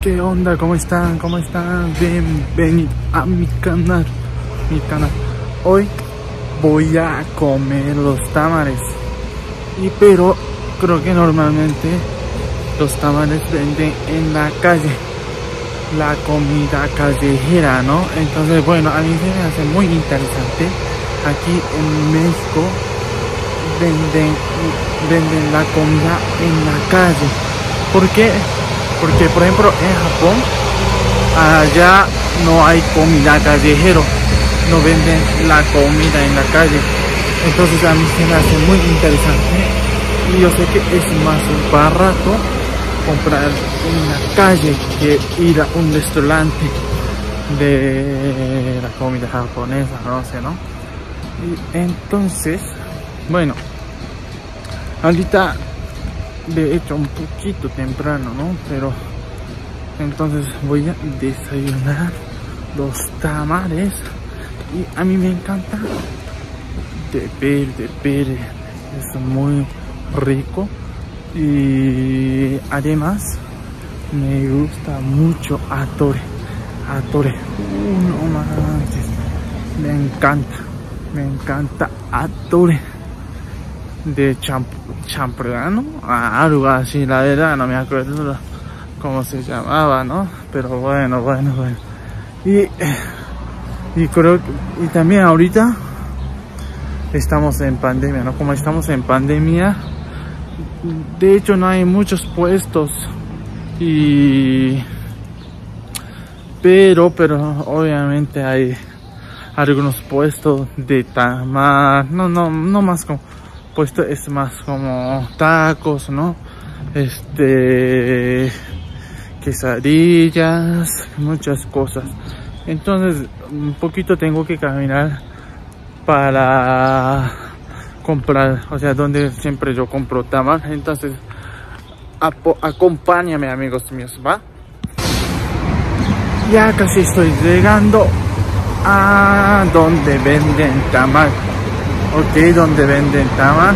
¿Qué onda? ¿Cómo están? ¿Cómo están? Bienvenidos a mi canal. Mi canal. Hoy voy a comer los tamales. Y pero creo que normalmente los tamales venden en la calle. La comida callejera, ¿no? Entonces, bueno, a mí se me hace muy interesante. Aquí en México venden, venden la comida en la calle. ¿Por qué? Porque, por ejemplo, en Japón, allá no hay comida callejero, no venden la comida en la calle. Entonces a mí se me hace muy interesante y yo sé que es más barato comprar en la calle que ir a un restaurante de la comida japonesa, no sé, ¿no? Y entonces, bueno, ahorita de hecho un poquito temprano, ¿no? Pero entonces voy a desayunar los tamales. Y a mí me encanta. De ver, de ver, es muy rico. Y además me gusta mucho Atore, Atore, uno más, me encanta, me encanta Atore de champ champrano, algo así, la verdad no me acuerdo cómo se llamaba, ¿no? Pero bueno, bueno, bueno. Y, y creo y también ahorita estamos en pandemia, ¿no? Como estamos en pandemia, de hecho no hay muchos puestos y pero pero obviamente hay algunos puestos de tamal, no no no más como puesto es más como tacos, ¿no? Este quesadillas, muchas cosas. Entonces, un poquito tengo que caminar para comprar, o sea, donde siempre yo compro tamal. Entonces, acompáñame, amigos míos, ¿va? Ya casi estoy llegando a donde venden tamal ok donde venden tamal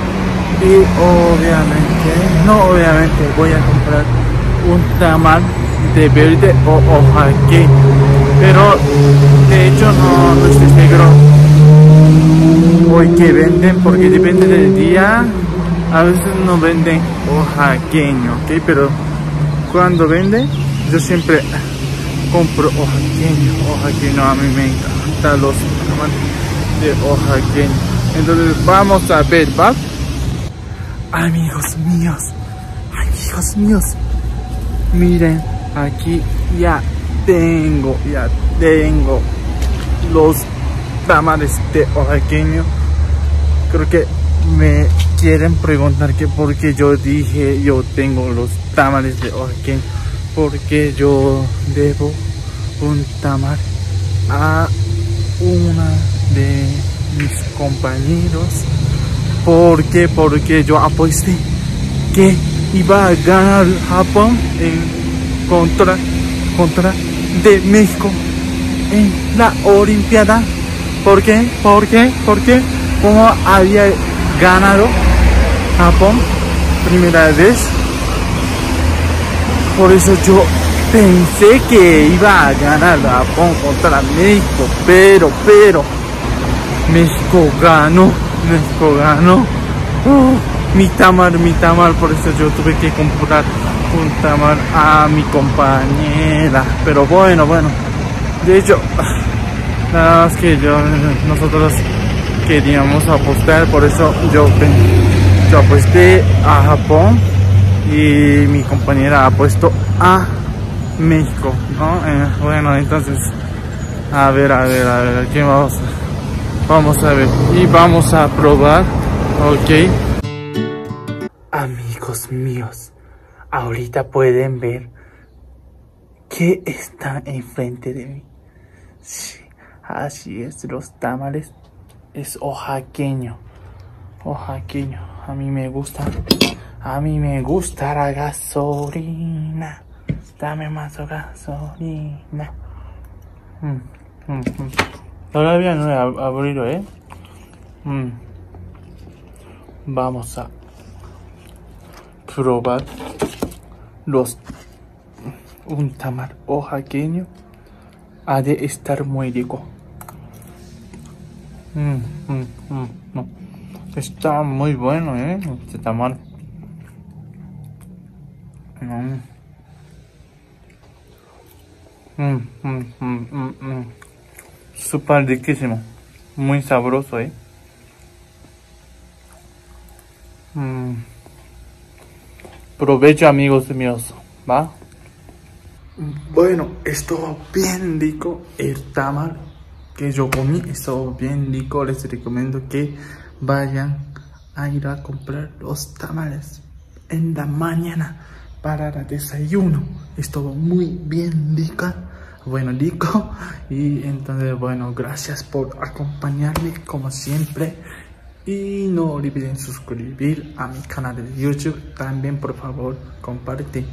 y obviamente no obviamente voy a comprar un tamal de verde o oaxaqueño pero de hecho no, no estoy seguro hoy que venden porque depende del día. A veces no venden oaxaqueño ok pero cuando venden yo siempre compro oaxaqueño oaxaqueño a mí me encanta los de oaxaqueño entonces vamos a ver, ¿va? Amigos míos, amigos míos, miren, aquí ya tengo, ya tengo los tamales de oaxaqueño. Creo que me quieren preguntar que por qué yo dije yo tengo los tamales de oaxaqueño. Porque yo debo un tamal a una de mis compañeros. ¿Por qué? Porque yo aposté que iba a ganar Japón en contra, contra de México en la Olimpiada. ¿Por qué? ¿Por qué? Como había ganado Japón primera vez. Por eso yo pensé que iba a ganar Japón contra México. Pero, pero México ganó, México ganó. Uh, mi tamar, mi tamar, por eso yo tuve que comprar un tamar a mi compañera. Pero bueno, bueno. De hecho, nada más que yo, nosotros queríamos apostar, por eso yo, yo aposté a Japón y mi compañera ha puesto a México, ¿no? Eh, bueno, entonces, a ver, a ver, a ver, ¿quién vamos a Vamos a ver. Y vamos a probar. Ok. Amigos míos. Ahorita pueden ver que está enfrente de mí. Sí, así es. Los tamales es oaxaqueño. Oaxaqueño. A mí me gusta. A mí me gusta la gasolina. Dame más gasolina. Mm, mm, mm. Todavía no he abrido, ¿eh? Mm. Vamos a probar los un tamal oaxaqueño ha de estar muy rico. Mm, mm, mm, Está muy bueno, ¿eh? Este tamal. Super riquísimo. Muy sabroso, ¿eh? Provecho, amigos míos. ¿Va? Bueno, estuvo bien rico el tamal que yo comí. Estuvo bien rico. Les recomiendo que vayan a ir a comprar los tamales en la mañana para el desayuno. Estuvo muy bien rica. Bueno, rico. Y entonces, bueno, gracias por acompañarme como siempre. Y no olviden suscribir a mi canal de YouTube. También, por favor, comparte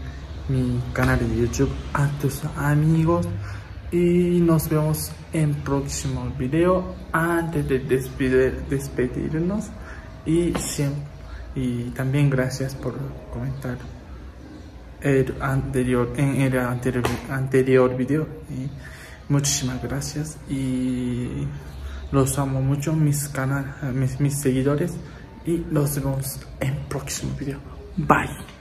mi canal de YouTube a tus amigos. Y nos vemos en próximo video. Antes de despedirnos. Y, y también gracias por comentar el anterior, en el anterior, anterior video. Muchísimas gracias. Y los amo mucho, mis, canal, mis, mis seguidores. Y los vemos en próximo video. Bye.